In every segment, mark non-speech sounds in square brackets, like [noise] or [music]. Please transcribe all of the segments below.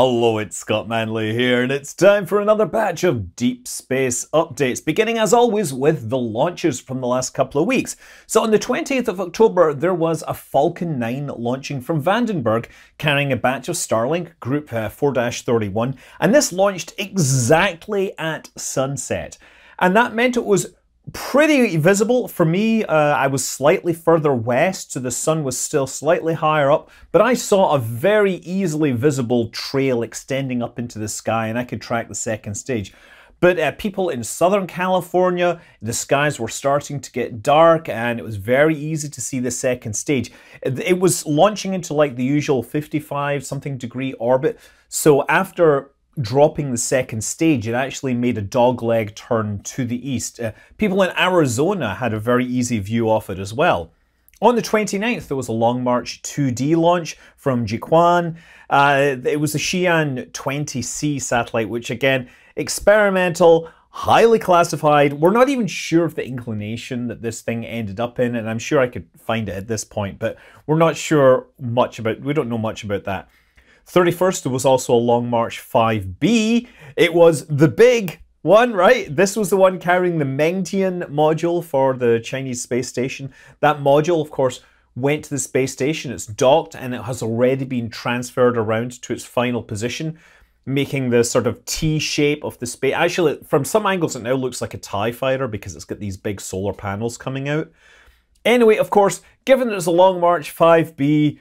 Hello, it's Scott Manley here, and it's time for another batch of deep space updates, beginning as always with the launches from the last couple of weeks. So on the 20th of October, there was a Falcon 9 launching from Vandenberg, carrying a batch of Starlink Group uh, 4-31, and this launched exactly at sunset. And that meant it was pretty visible. For me, uh, I was slightly further west, so the sun was still slightly higher up, but I saw a very easily visible trail extending up into the sky, and I could track the second stage. But uh, people in Southern California, the skies were starting to get dark and it was very easy to see the second stage. It was launching into like the usual 55 something degree orbit. So after dropping the second stage, it actually made a dogleg turn to the east. Uh, people in Arizona had a very easy view of it as well. On the 29th, there was a Long March 2D launch from Jiuquan. Uh, it was a Shiyan 20C satellite, which again, experimental, highly classified. We're not even sure of the inclination that this thing ended up in, and I'm sure I could find it at this point, but we're not sure much about, we don't know much about that. 31st, was also a Long March 5B. It was the big one, right? This was the one carrying the Mengtian module for the Chinese space station. That module, of course, went to the space station. It's docked and it has already been transferred around to its final position, making the sort of T shape of the space. Actually, from some angles, it now looks like a TIE fighter because it's got these big solar panels coming out. Anyway, of course, given it's a Long March 5B,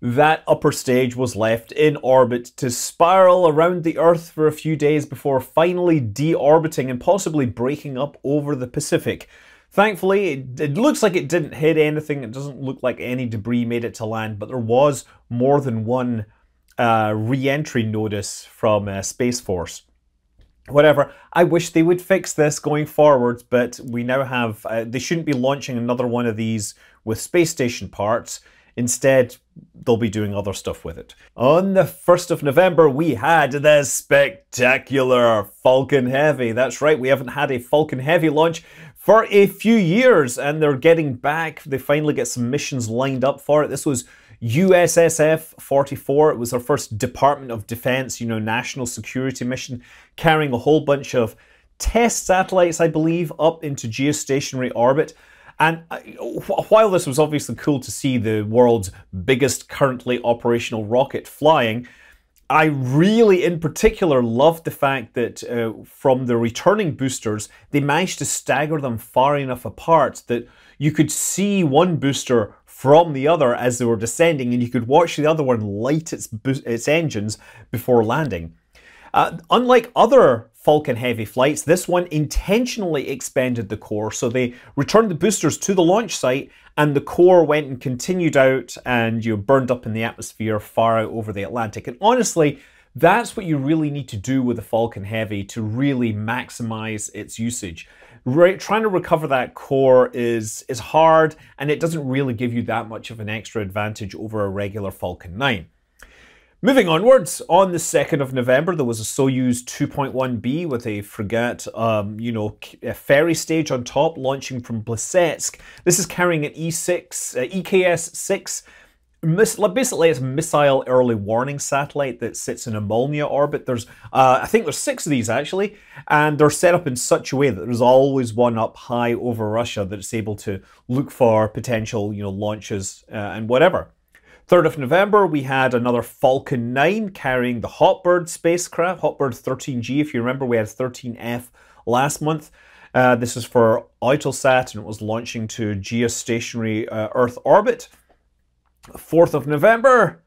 that upper stage was left in orbit to spiral around the Earth for a few days before finally deorbiting and possibly breaking up over the Pacific. Thankfully, it, it, looks like it didn't hit anything. It doesn't look like any debris made it to land, but there was more than one uh, re-entry notice from uh, Space Force. Whatever, I wish they would fix this going forward, but we now have, uh, they shouldn't be launching another one of these with space station parts. Instead, they'll be doing other stuff with it. On the 1st of November, we had the spectacular Falcon Heavy. That's right, we haven't had a Falcon Heavy launch for a few years, and they're getting back. They finally get some missions lined up for it. This was USSF 44. It was their first Department of Defense, you know, national security mission, carrying a whole bunch of test satellites, I believe, up into geostationary orbit. And uh, while this was obviously cool to see the world's biggest currently operational rocket flying, I really, in particular, loved the fact that uh, from the returning boosters, they managed to stagger them far enough apart that you could see one booster from the other as they were descending, and you could watch the other one light its, its engines before landing. Uh, unlike other Falcon Heavy flights, this one intentionally expanded the core, so they returned the boosters to the launch site and the core went and continued out and you burned up in the atmosphere far out over the Atlantic. And honestly, that's what you really need to do with the Falcon Heavy to really maximize its usage. Right, trying to recover that core is, is hard and it doesn't really give you that much of an extra advantage over a regular Falcon 9. Moving onwards, on the 2nd of November, there was a Soyuz 2.1B with a Fregat, um, you know, a ferry stage on top, launching from Plesetsk. This is carrying an E6, uh, EKS-6. Basically, it's a missile early warning satellite that sits in a Molniya orbit. There's, uh, I think there's six of these actually, and they're set up in such a way that there's always one up high over Russia that it's able to look for potential, you know, launches uh, and whatever. 3rd of November, we had another Falcon 9 carrying the Hotbird spacecraft, Hotbird 13G. If you remember, we had 13F last month. Uh, this is for Eutelsat and it was launching to geostationary uh, Earth orbit. 4th of November,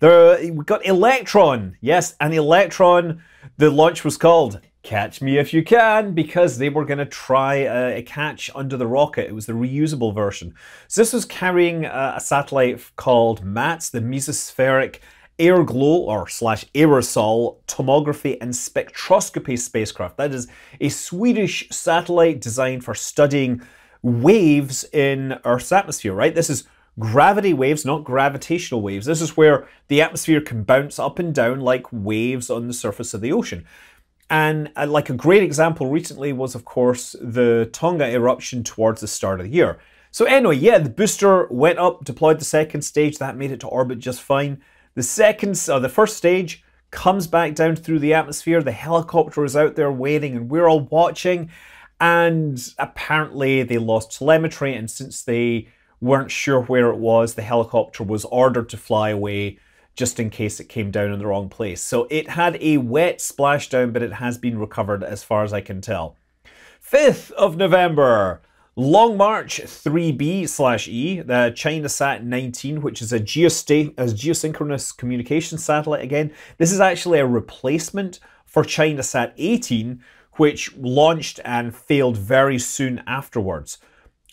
there, we got Electron. Yes, an Electron. The launch was called Catch Me If You Can because they were going to try a, a, catch under the rocket. It was the reusable version. So this was carrying a, a satellite called MATS, the Mesospheric Air Glow or slash aerosol tomography and spectroscopy spacecraft. That is a Swedish satellite designed for studying waves in Earth's atmosphere, right? This is gravity waves, not gravitational waves. This is where the atmosphere can bounce up and down like waves on the surface of the ocean. And uh, like a great example recently was, of course, the Tonga eruption towards the start of the year. So anyway, yeah, the booster went up, deployed the second stage, that made it to orbit just fine. The second, uh, the first stage comes back down through the atmosphere. The helicopter is out there waiting, and we're all watching. And apparently, they lost telemetry, and since they weren't sure where it was, the helicopter was ordered to fly away just in case it came down in the wrong place. So it had a wet splashdown, but it has been recovered as far as I can tell. 5th of November. Long March 3B slash E, the ChinaSat 19, which is a, a geosynchronous communication satellite again. This is actually a replacement for ChinaSat 18, which launched and failed very soon afterwards.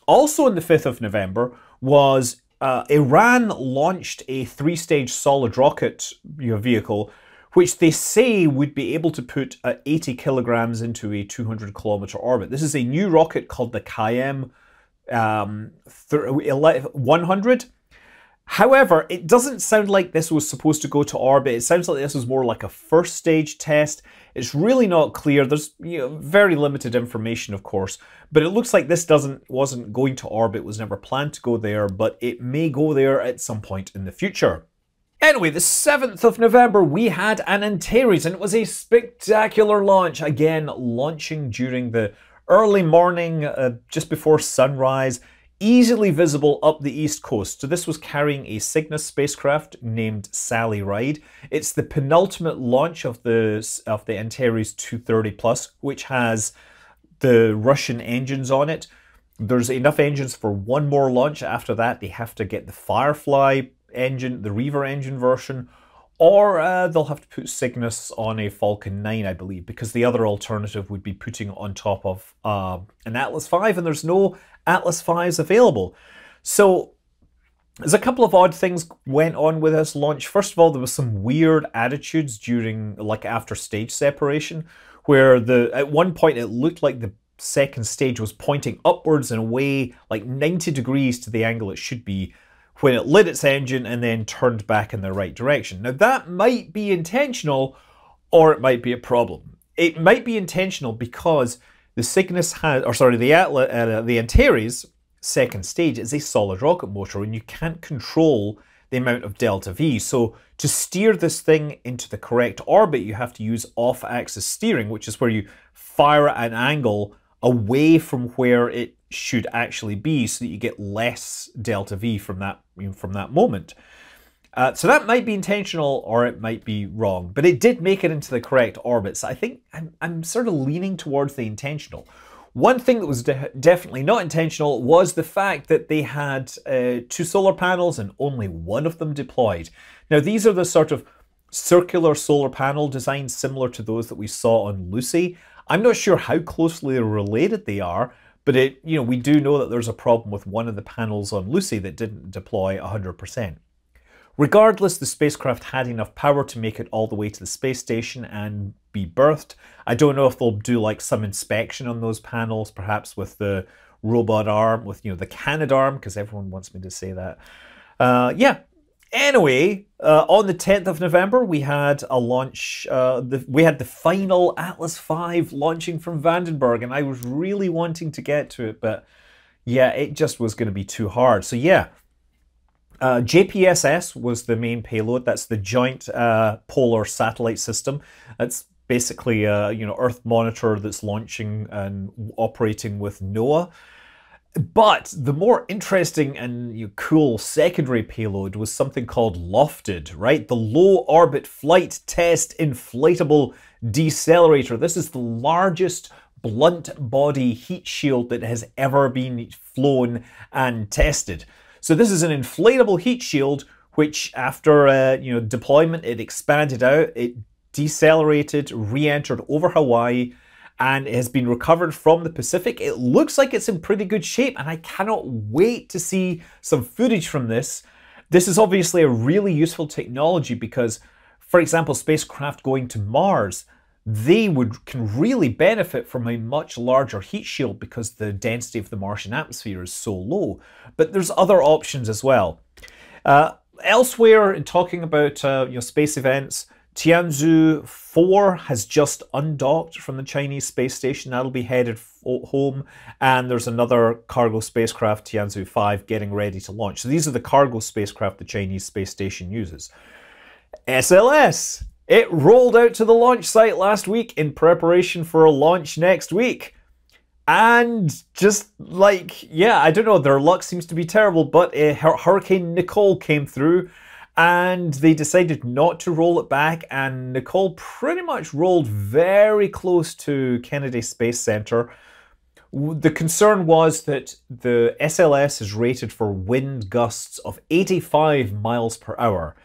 Also on the 5th of November was uh, Iran launched a three stage solid rocket vehicle, which they say would be able to put uh, 80 kilograms into a 200 kilometer orbit. This is a new rocket called the Qaem um, 100. However, it doesn't sound like this was supposed to go to orbit. It sounds like this was more like a first stage test. It's really not clear. There's you know, very limited information, of course, but it looks like this doesn't wasn't going to orbit. Was never planned to go there, but it may go there at some point in the future. Anyway, the 7th of November, we had an Antares, and it was a spectacular launch. Again, launching during the early morning, uh, just before sunrise easily visible up the east coast. So this was carrying a Cygnus spacecraft named Sally Ride. It's the penultimate launch of the of the Antares 230 Plus, which has the Russian engines on it. There's enough engines for one more launch. After that, they have to get the Firefly engine, the Reaver engine version, or uh, they'll have to put Cygnus on a Falcon 9, I believe, because the other alternative would be putting it on top of uh, an Atlas V, and there's no Atlas V's available. So there's a couple of odd things went on with this launch. First of all, there was some weird attitudes during, like after stage separation, where the at one point it looked like the second stage was pointing upwards and away like 90 degrees to the angle it should be when it lit its engine and then turned back in the right direction. Now, that might be intentional or it might be a problem. It might be intentional because the Cygnus has, or sorry, the Atlas, uh, the Antares second stage is a solid rocket motor and you can't control the amount of delta V. So to steer this thing into the correct orbit, you have to use off-axis steering, which is where you fire at an angle away from where it should actually be so that you get less delta V from that, from that moment. Uh, so that might be intentional or it might be wrong, but it did make it into the correct orbit. So I think I'm, I'm sort of leaning towards the intentional. One thing that was de definitely not intentional was the fact that they had uh, two solar panels and only one of them deployed. Now, these are the sort of circular solar panel designs similar to those that we saw on Lucy. I'm not sure how closely related they are, but it, you know, we do know that there's a problem with one of the panels on Lucy that didn't deploy 100%. Regardless, the spacecraft had enough power to make it all the way to the space station and be berthed. I don't know if they'll do like some inspection on those panels, perhaps with the robot arm, with you know the Canadarm, because everyone wants me to say that. Uh, yeah, Anyway, uh, on the 10th of November, we had a launch. Uh, the, we had the final Atlas V launching from Vandenberg, and I was really wanting to get to it, but yeah, it just was going to be too hard. So yeah, uh, JPSS was the main payload. That's the Joint uh, Polar Satellite System. That's basically a you know Earth monitor that's launching and operating with NOAA. But the more interesting and cool secondary payload was something called LOFTID, right? The Low Orbit Flight Test Inflatable Decelerator. This is the largest blunt body heat shield that has ever been flown and tested. So this is an inflatable heat shield which after uh, you know deployment it expanded out, it decelerated, re-entered over Hawaii, and it has been recovered from the Pacific. It looks like it's in pretty good shape, and I cannot wait to see some footage from this. This is obviously a really useful technology because, for example, spacecraft going to Mars, they would can really benefit from a much larger heat shield because the density of the Martian atmosphere is so low. But there's other options as well. Uh, elsewhere, in talking about uh, you know, space events, Tianzhou 4 has just undocked from the Chinese space station. That'll be headed home. And there's another cargo spacecraft, Tianzhou 5, getting ready to launch. So these are the cargo spacecraft the Chinese space station uses. SLS It rolled out to the launch site last week in preparation for a launch next week. And just like, yeah, I don't know, their luck seems to be terrible, but uh, Hurricane Nicole came through and they decided not to roll it back. And Nicole pretty much rolled very close to Kennedy Space Center. The concern was that the SLS is rated for wind gusts of 85 miles per hour.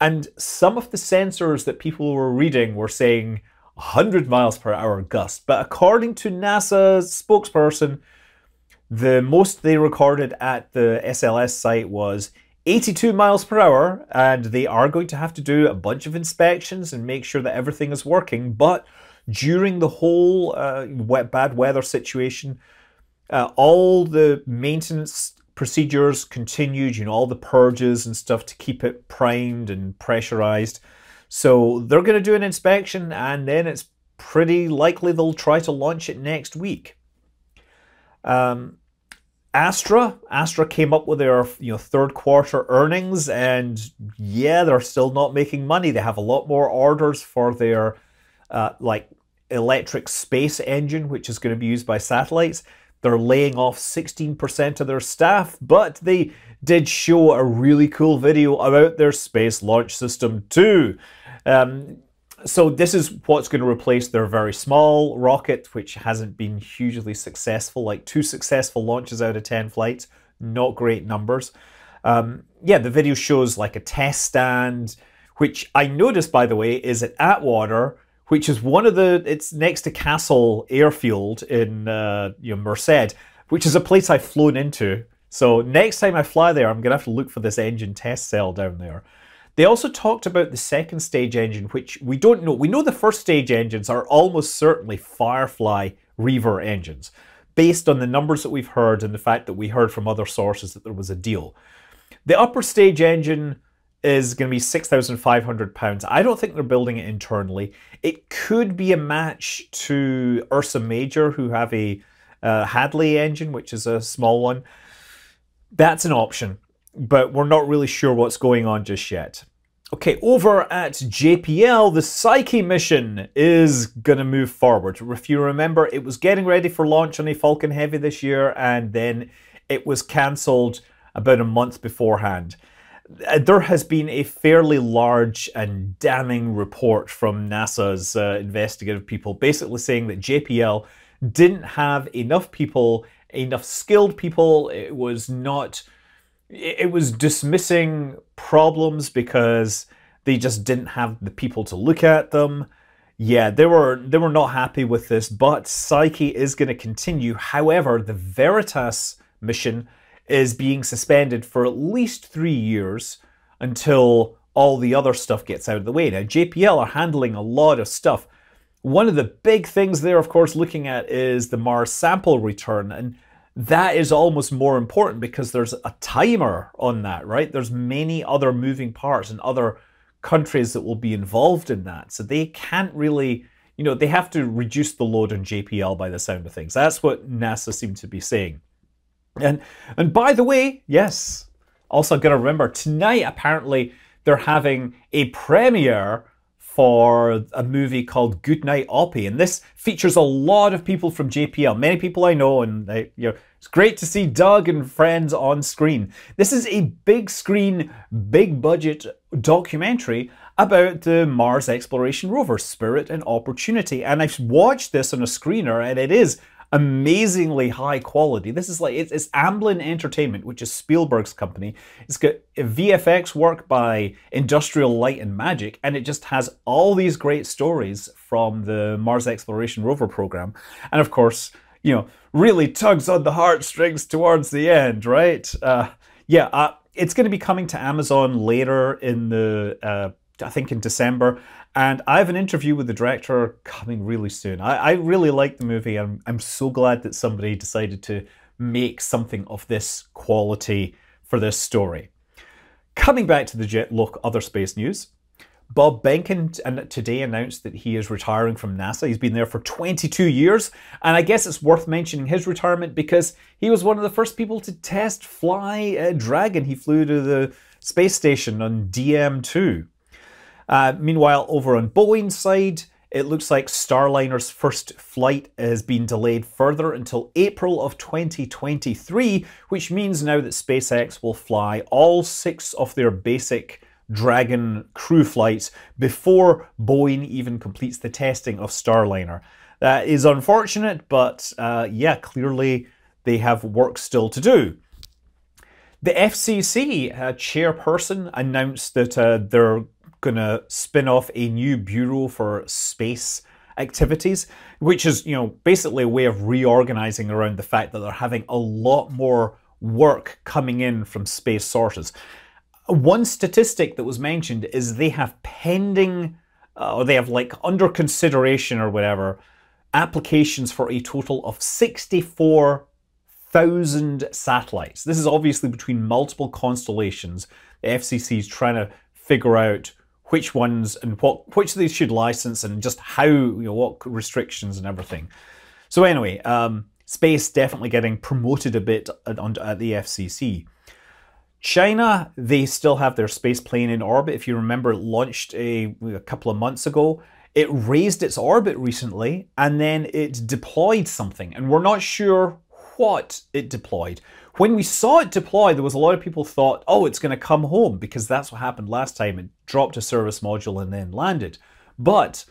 And some of the sensors that people were reading were saying 100 miles per hour gust. But according to NASA's spokesperson, the most they recorded at the SLS site was 82 miles per hour, and they are going to have to do a bunch of inspections and make sure that everything is working. But during the whole uh, wet, bad weather situation, uh, all the maintenance procedures continued, you know, all the purges and stuff to keep it primed and pressurized. So they're going to do an inspection and then it's pretty likely they'll try to launch it next week. Um, Astra, Astra came up with their you know third quarter earnings, and yeah, they're still not making money. They have a lot more orders for their uh, like electric space engine, which is going to be used by satellites. They're laying off 16% of their staff, but they did show a really cool video about their space launch system too. Um, so this is what's going to replace their very small rocket, which hasn't been hugely successful, like two successful launches out of 10 flights, not great numbers. Um, yeah, the video shows like a test stand, which I noticed, by the way, is at Atwater, which is one of the, it's next to Castle Airfield in uh, you know, Merced, which is a place I've flown into. So next time I fly there, I'm going to have to look for this engine test cell down there. They also talked about the second stage engine, which we don't know. We know the first stage engines are almost certainly Firefly Reaver engines, based on the numbers that we've heard and the fact that we heard from other sources that there was a deal. The upper stage engine is going to be £6,500. I don't think they're building it internally. It could be a match to Ursa Major, who have a uh, Hadley engine, which is a small one. That's an option, but we're not really sure what's going on just yet. Okay, over at JPL, the Psyche mission is going to move forward. If you remember, it was getting ready for launch on a Falcon Heavy this year, and then it was cancelled about a month beforehand. Uh, there has been a fairly large and damning report from NASA's uh, investigative people basically saying that JPL didn't have enough people, enough skilled people. It was not, it was dismissing problems because they just didn't have the people to look at them. Yeah, they were they were not happy with this, but Psyche is going to continue. However, the Veritas mission is being suspended for at least three years until all the other stuff gets out of the way. Now, JPL are handling a lot of stuff. One of the big things they're, of course, looking at is the Mars sample return. And that is almost more important because there's a timer on that, right? There's many other moving parts and other countries that will be involved in that. So they can't really, you know, they have to reduce the load on JPL by the sound of things. That's what NASA seemed to be saying. And and by the way, yes, also gotta remember tonight apparently they're having a premiere for a movie called Goodnight Oppy, and this features a lot of people from JPL, many people I know, and you know, it's great to see Doug and friends on screen. This is a big screen, big budget documentary about the Mars exploration rover Spirit and Opportunity, and I've watched this on a screener, and it is amazingly high quality. This is like, it's, it's Amblin Entertainment, which is Spielberg's company. It's got VFX work by Industrial Light and Magic, and it just has all these great stories from the Mars Exploration Rover program. And of course, you know, really tugs on the heartstrings towards the end, right? Uh, yeah, uh, it's going to be coming to Amazon later in the, uh, I think in December. And I have an interview with the director coming really soon. I, I really like the movie. I'm, I'm so glad that somebody decided to make something of this quality for this story. Coming back to the Jet Look other space news, Bob Behnken today announced that he is retiring from NASA. He's been there for 22 years, and I guess it's worth mentioning his retirement because he was one of the first people to test fly a Dragon. He flew to the space station on DM2. Uh, meanwhile, over on Boeing's side, it looks like Starliner's first flight has been delayed further until April of 2023, which means now that SpaceX will fly all six of their basic Dragon crew flights before Boeing even completes the testing of Starliner. That is unfortunate, but uh, yeah, clearly they have work still to do. The FCC uh, chairperson announced that uh, they're going to spin off a new bureau for space activities, which is, you know, basically a way of reorganizing around the fact that they're having a lot more work coming in from space sources. One statistic that was mentioned is they have pending, uh, or they have like under consideration or whatever, applications for a total of 64,000 satellites. This is obviously between multiple constellations. The FCC is trying to figure out which ones and what which they should license and just how you know what restrictions and everything. So anyway, um, space definitely getting promoted a bit at, at the FCC. China, they still have their space plane in orbit. If you remember, it launched a, a couple of months ago. It raised its orbit recently and then it deployed something, and we're not sure what it deployed. When we saw it deploy, there was a lot of people thought, oh, it's going to come home because that's what happened last time. It dropped a service module and then landed. But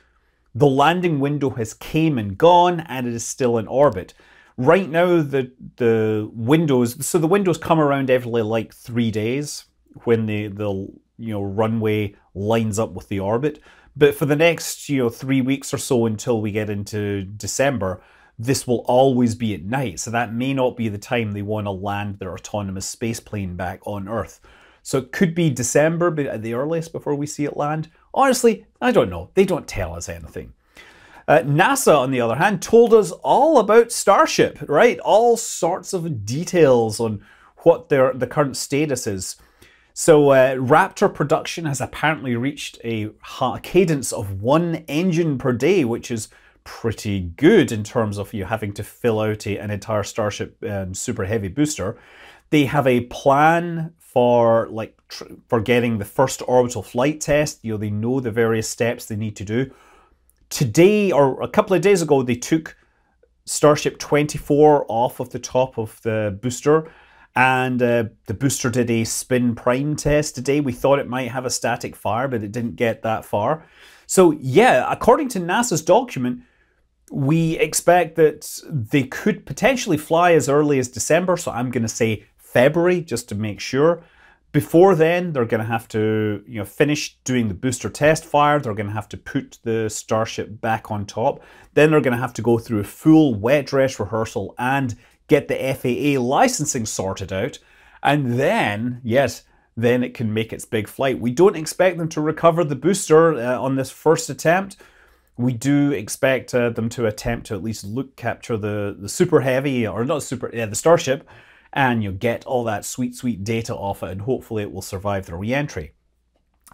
the landing window has came and gone and it is still in orbit. Right now, the the windows so the windows come around every like three days when the the you know runway lines up with the orbit. But for the next you know three weeks or so until we get into December, this will always be at night, so that may not be the time they want to land their autonomous space plane back on Earth. So it could be December at the earliest before we see it land. Honestly, I don't know. They don't tell us anything. Uh, NASA, on the other hand, told us all about Starship, right? All sorts of details on what their the current status is. So uh, Raptor production has apparently reached a cadence of one engine per day, which is pretty good in terms of you having to fill out a, an entire Starship um, super heavy booster. They have a plan for like for getting the first orbital flight test. You know, they know the various steps they need to do. Today or a couple of days ago, they took Starship 24 off of the top of the booster and uh, the booster did a spin prime test today. We thought it might have a static fire, but it didn't get that far. So yeah, according to NASA's document, we expect that they could potentially fly as early as December, so I'm going to say February just to make sure. Before then, they're going to have to you know, finish doing the booster test fire. They're going to have to put the Starship back on top. Then they're going to have to go through a full wet dress rehearsal and get the FAA licensing sorted out. And then, yes, then it can make its big flight. We don't expect them to recover the booster uh, on this first attempt we do expect uh, them to attempt to at least look capture the, the super heavy, or not super, yeah, the Starship, and you get all that sweet, sweet data off it, and hopefully it will survive the re-entry.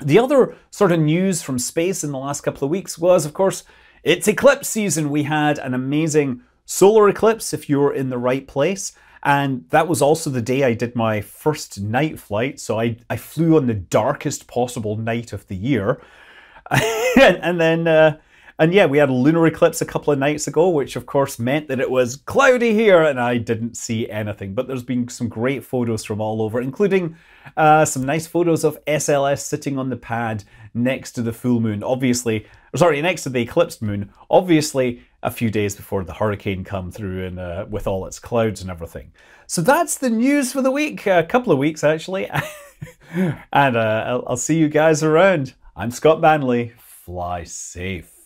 The other sort of news from space in the last couple of weeks was, of course, it's eclipse season. We had an amazing solar eclipse if you were in the right place. And that was also the day I did my first night flight. So I, I flew on the darkest possible night of the year. [laughs] and, and, then uh, and yeah, we had a lunar eclipse a couple of nights ago, which of course meant that it was cloudy here and I didn't see anything. But there's been some great photos from all over, including uh, some nice photos of SLS sitting on the pad next to the full moon. Obviously, sorry, next to the eclipsed moon. Obviously, a few days before the hurricane come through and uh, with all its clouds and everything. So that's the news for the week. A couple of weeks actually. [laughs] and uh, I'll, I'll see you guys around. I'm Scott Manley. Fly safe.